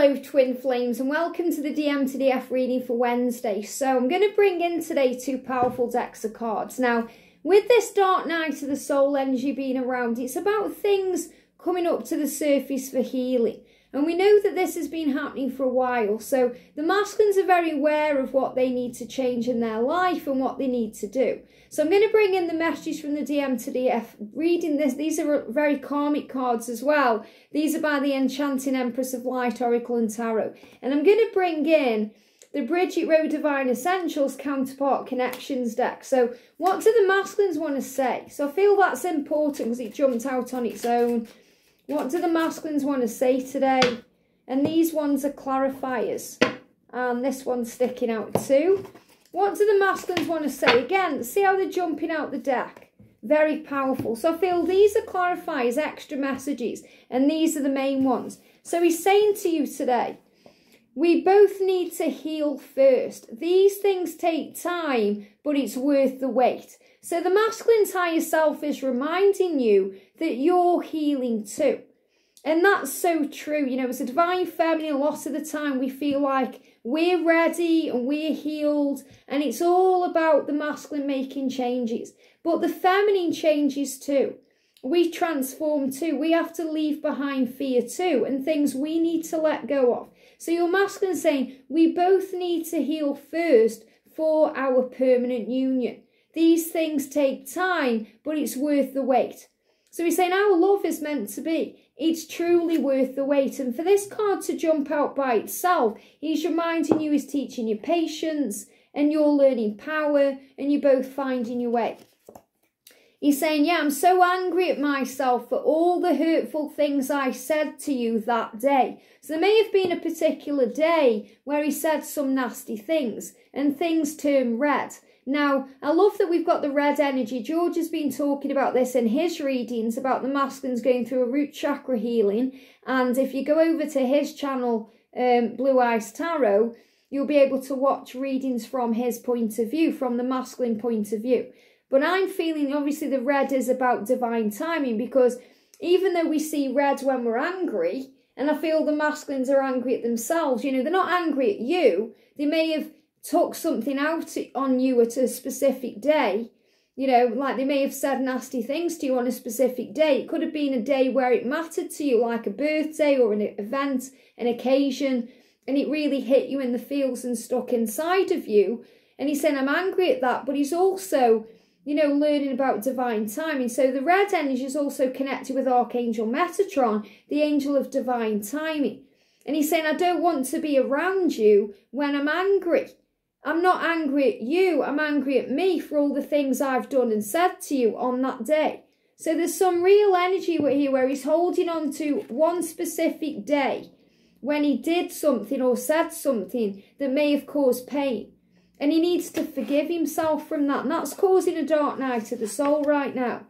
Hello Twin Flames and welcome to the DM to DF reading for Wednesday. So I'm going to bring in today two powerful decks of cards. Now with this Dark Night of the Soul energy being around, it's about things coming up to the surface for healing. And we know that this has been happening for a while. So the masculines are very aware of what they need to change in their life and what they need to do. So I'm going to bring in the messages from the DM to DF. Reading this, these are very karmic cards as well. These are by the Enchanting Empress of Light, Oracle and Tarot. And I'm going to bring in the Bridget Rau Divine Essentials Counterpart Connections deck. So what do the masculines want to say? So I feel that's important because it jumped out on its own. What do the masculines want to say today? And these ones are clarifiers. And this one's sticking out too. What do the masculines want to say? Again, see how they're jumping out the deck. Very powerful. So I feel these are clarifiers, extra messages. And these are the main ones. So he's saying to you today, we both need to heal first. These things take time, but it's worth the wait. So the masculine higher self is reminding you that you're healing too. And that's so true. You know, as a divine feminine, a lot of the time we feel like we're ready and we're healed, and it's all about the masculine making changes. But the feminine changes too. We transform too. We have to leave behind fear too, and things we need to let go of. So your masculine saying, we both need to heal first for our permanent union. These things take time, but it's worth the wait. So he's saying our love is meant to be. It's truly worth the wait. And for this card to jump out by itself, he's reminding you, he's teaching you patience, and you're learning power, and you're both finding your way. He's saying, Yeah, I'm so angry at myself for all the hurtful things I said to you that day. So there may have been a particular day where he said some nasty things and things turned red. Now, I love that we've got the red energy. George has been talking about this in his readings about the masculines going through a root chakra healing. And if you go over to his channel, um, Blue Eyes Tarot, you'll be able to watch readings from his point of view, from the masculine point of view. But I'm feeling obviously the red is about divine timing because even though we see red when we're angry, and I feel the masculines are angry at themselves, you know, they're not angry at you. They may have took something out on you at a specific day. You know, like they may have said nasty things to you on a specific day. It could have been a day where it mattered to you, like a birthday or an event, an occasion, and it really hit you in the feels and stuck inside of you. And he's saying, I'm angry at that, but he's also you know, learning about divine timing. So the red energy is also connected with Archangel Metatron, the angel of divine timing. And he's saying, I don't want to be around you when I'm angry. I'm not angry at you, I'm angry at me for all the things I've done and said to you on that day. So there's some real energy here where he's holding on to one specific day when he did something or said something that may have caused pain. And he needs to forgive himself from that. And that's causing a dark night of the soul right now.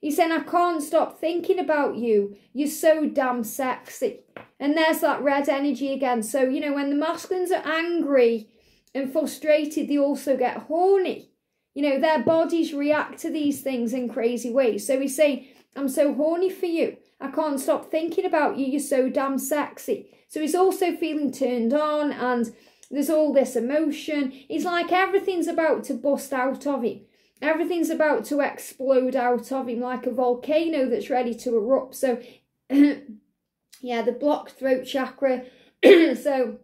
He's saying, I can't stop thinking about you. You're so damn sexy. And there's that red energy again. So, you know, when the masculines are angry and frustrated, they also get horny. You know, their bodies react to these things in crazy ways. So he's saying, I'm so horny for you. I can't stop thinking about you. You're so damn sexy. So he's also feeling turned on and there's all this emotion. He's like everything's about to bust out of him. Everything's about to explode out of him like a volcano that's ready to erupt. So, yeah, the blocked throat chakra. so,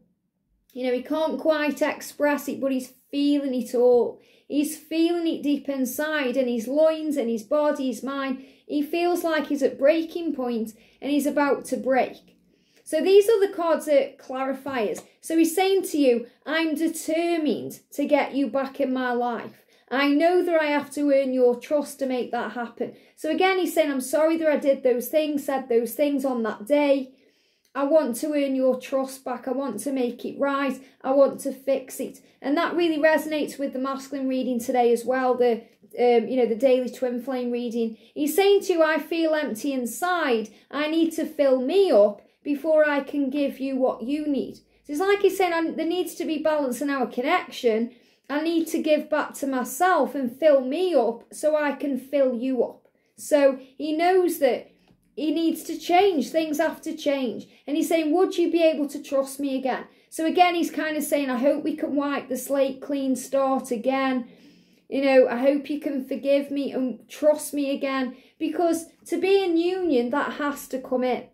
you know, he can't quite express it, but he's feeling it all. He's feeling it deep inside in his loins and his body, his mind. He feels like he's at breaking point and he's about to break. So these are the cards that clarifiers. So he's saying to you, I'm determined to get you back in my life. I know that I have to earn your trust to make that happen. So again, he's saying, I'm sorry that I did those things, said those things on that day. I want to earn your trust back. I want to make it right. I want to fix it. And that really resonates with the masculine reading today as well. The um, you know, the daily twin flame reading. He's saying to you, I feel empty inside. I need to fill me up before I can give you what you need. So it's like he's saying there needs to be balance in our connection. I need to give back to myself and fill me up so I can fill you up. So he knows that he needs to change. Things have to change. And he's saying, Would you be able to trust me again? So again, he's kind of saying, I hope we can wipe the slate clean, start again. You know, I hope you can forgive me and trust me again. Because to be in union, that has to come in.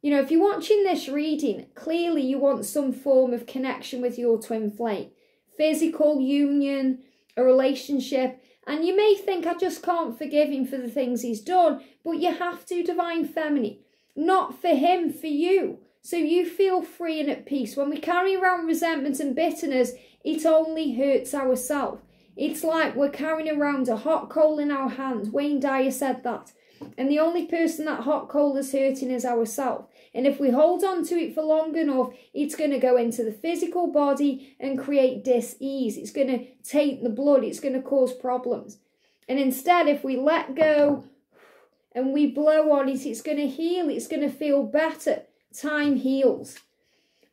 You know, if you're watching this reading, clearly you want some form of connection with your twin flame. Physical union, a relationship, and you may think, I just can't forgive him for the things he's done, but you have to, Divine Feminine. Not for him, for you. So you feel free and at peace. When we carry around resentment and bitterness, it only hurts ourselves. It's like we're carrying around a hot coal in our hand. Wayne Dyer said that. And the only person that hot coal is hurting is ourselves. And if we hold on to it for long enough, it's going to go into the physical body and create dis-ease. It's going to taint the blood. It's going to cause problems. And instead, if we let go and we blow on it, it's going to heal. It's going to feel better. Time heals.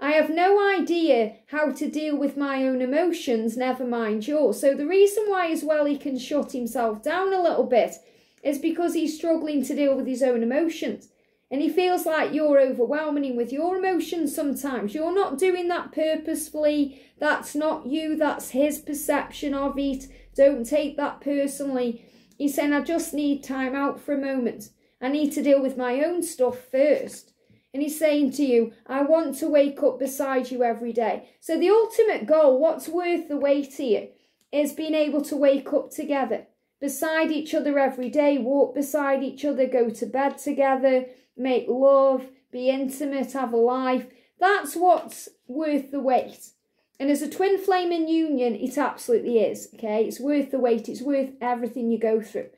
I have no idea how to deal with my own emotions, never mind yours. So the reason why as well he can shut himself down a little bit is because he's struggling to deal with his own emotions. And he feels like you're overwhelming him with your emotions sometimes. You're not doing that purposefully. That's not you. That's his perception of it. Don't take that personally. He's saying, I just need time out for a moment. I need to deal with my own stuff first. And he's saying to you, I want to wake up beside you every day. So the ultimate goal, what's worth the wait here, is being able to wake up together beside each other every day, walk beside each other, go to bed together, make love, be intimate, have a life. That's what's worth the wait. And as a twin flame in union, it absolutely is. Okay, it's worth the wait, it's worth everything you go through.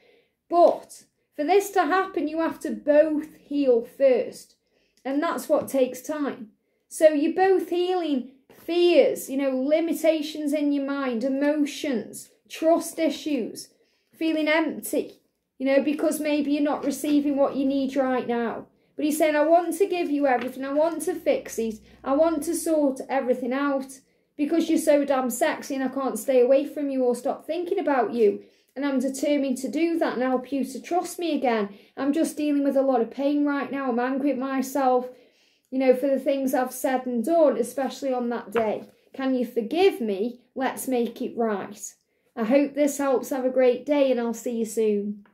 But for this to happen, you have to both heal first. And that's what takes time. So you're both healing fears, you know, limitations in your mind, emotions, trust issues, feeling empty, you know, because maybe you're not receiving what you need right now. But he's saying, I want to give you everything. I want to fix it. I want to sort everything out because you're so damn sexy and I can't stay away from you or stop thinking about you. And I'm determined to do that and help you to trust me again. I'm just dealing with a lot of pain right now. I'm angry at myself, you know, for the things I've said and done, especially on that day. Can you forgive me? Let's make it right. I hope this helps. Have a great day and I'll see you soon.